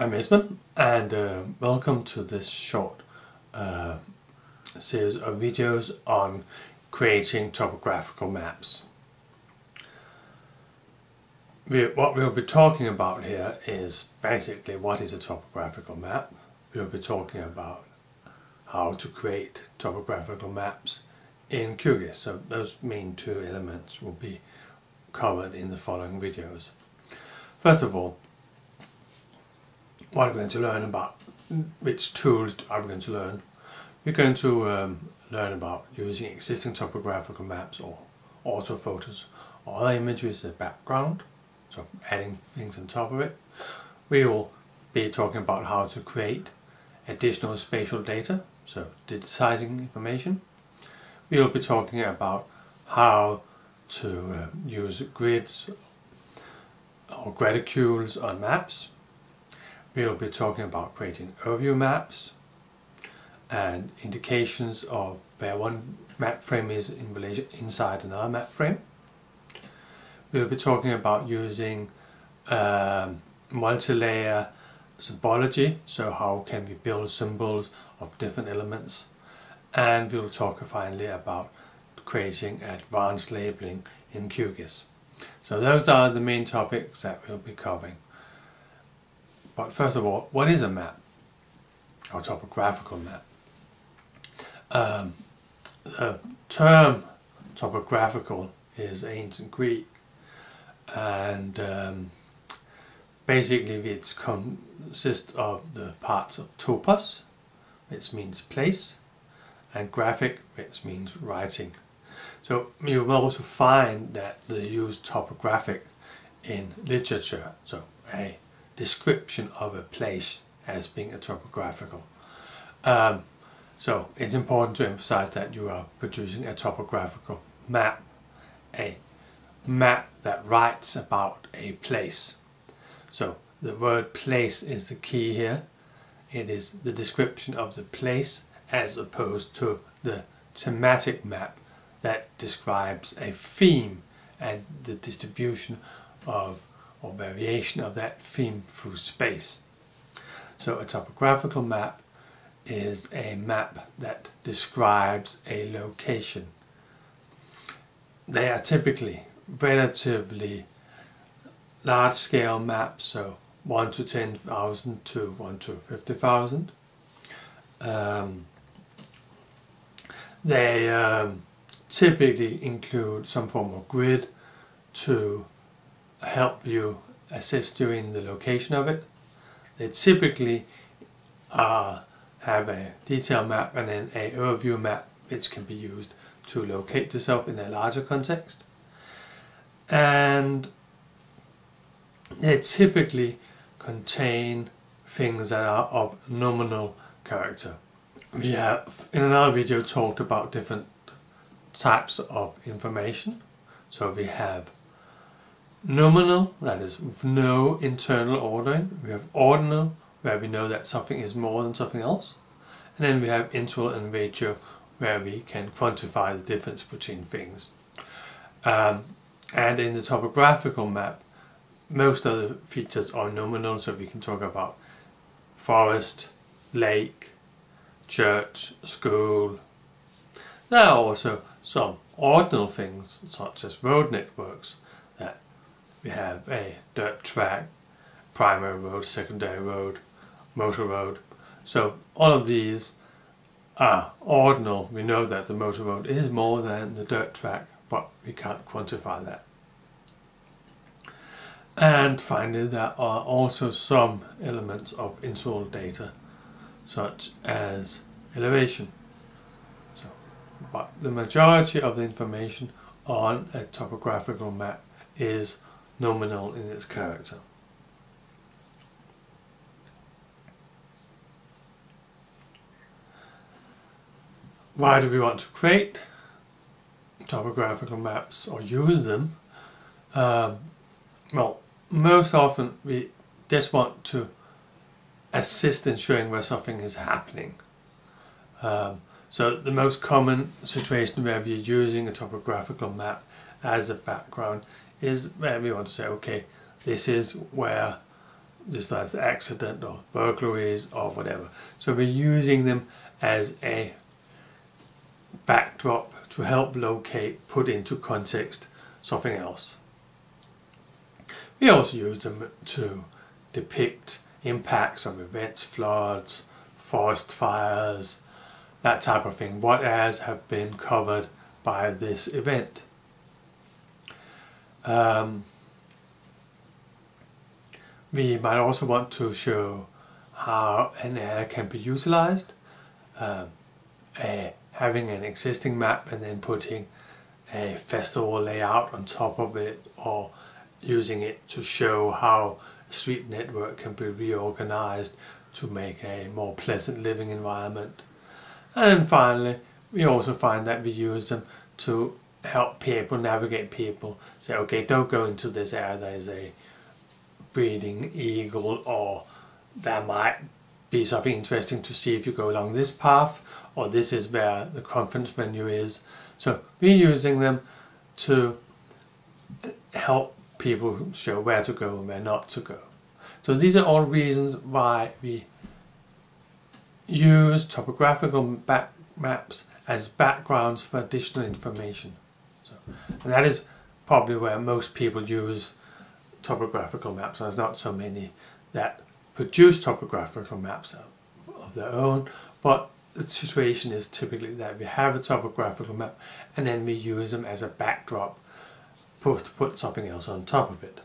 I'm Esben and uh, welcome to this short uh, series of videos on creating topographical maps. We, what we'll be talking about here is basically what is a topographical map. We'll be talking about how to create topographical maps in QGIS. So those main two elements will be covered in the following videos. First of all, what are we going to learn about? Which tools are we going to learn? We're going to um, learn about using existing topographical maps or orthophotos or other images as a background, so adding things on top of it. We will be talking about how to create additional spatial data, so digitizing information. We will be talking about how to uh, use grids or graticules on maps We'll be talking about creating overview maps and indications of where one map frame is in relation inside another map frame. We'll be talking about using um, multi-layer symbology, so how can we build symbols of different elements. And we'll talk finally about creating advanced labeling in QGIS. So those are the main topics that we'll be covering. But first of all, what is a map? Or topographical map? Um, the term topographical is ancient Greek and um, basically it consists of the parts of topos, which means place, and graphic, which means writing. So you will also find that they use topographic in literature, so a description of a place as being a topographical. Um, so it's important to emphasize that you are producing a topographical map, a map that writes about a place. So the word place is the key here. It is the description of the place as opposed to the thematic map that describes a theme and the distribution of or variation of that theme through space. So a topographical map is a map that describes a location. They are typically relatively large scale maps, so 1 to 10,000 to 1 to 50,000. Um, they um, typically include some form of grid to help you assist you in the location of it. They typically uh, have a detail map and then a overview map which can be used to locate yourself in a larger context. And they typically contain things that are of nominal character. We have in another video talked about different types of information. So we have nominal, that is with no internal ordering. We have ordinal, where we know that something is more than something else. And then we have interval and ratio, where we can quantify the difference between things. Um, and in the topographical map, most of the features are nominal, so we can talk about forest, lake, church, school. There are also some ordinal things, such as road networks, we have a dirt track, primary road, secondary road, motor road. So all of these are ordinal. We know that the motor road is more than the dirt track, but we can't quantify that. And finally, there are also some elements of interval data, such as elevation. So, but the majority of the information on a topographical map is nominal in its character. Why do we want to create topographical maps or use them? Um, well, most often we just want to assist in showing where something is happening. Um, so the most common situation where we're using a topographical map as a background is we want to say, okay, this is where this like accident or burglaries or whatever. So we're using them as a backdrop to help locate, put into context something else. We also use them to depict impacts of events, floods, forest fires, that type of thing. What areas have been covered by this event? Um, we might also want to show how an area can be utilized. A, having an existing map and then putting a festival layout on top of it or using it to show how street network can be reorganized to make a more pleasant living environment. And finally, we also find that we use them to help people navigate people. Say, okay, don't go into this area, there's a breeding eagle or there might be something interesting to see if you go along this path or this is where the conference venue is. So we're using them to help people show where to go and where not to go. So these are all reasons why we use topographical back maps as backgrounds for additional information. And that is probably where most people use topographical maps. There's not so many that produce topographical maps of their own, but the situation is typically that we have a topographical map and then we use them as a backdrop to put something else on top of it.